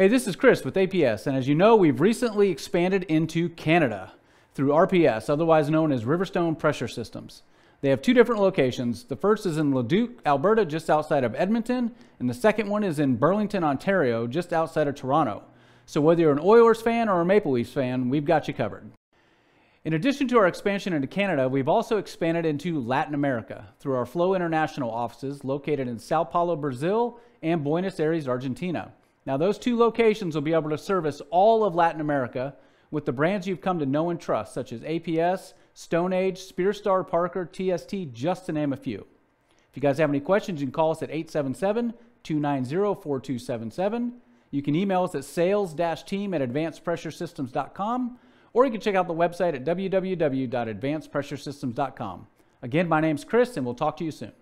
Hey, this is Chris with APS, and as you know, we've recently expanded into Canada through RPS, otherwise known as Riverstone Pressure Systems. They have two different locations. The first is in Leduc, Alberta, just outside of Edmonton, and the second one is in Burlington, Ontario, just outside of Toronto. So whether you're an Oilers fan or a Maple Leafs fan, we've got you covered. In addition to our expansion into Canada, we've also expanded into Latin America through our Flow International offices located in Sao Paulo, Brazil, and Buenos Aires, Argentina. Now, those two locations will be able to service all of Latin America with the brands you've come to know and trust, such as APS, Stone Age, Spir-Star, Parker, TST, just to name a few. If you guys have any questions, you can call us at 877 290 4277. You can email us at sales team at advancedpressuresystems.com, or you can check out the website at www.advancedpressuresystems.com. Again, my name's Chris, and we'll talk to you soon.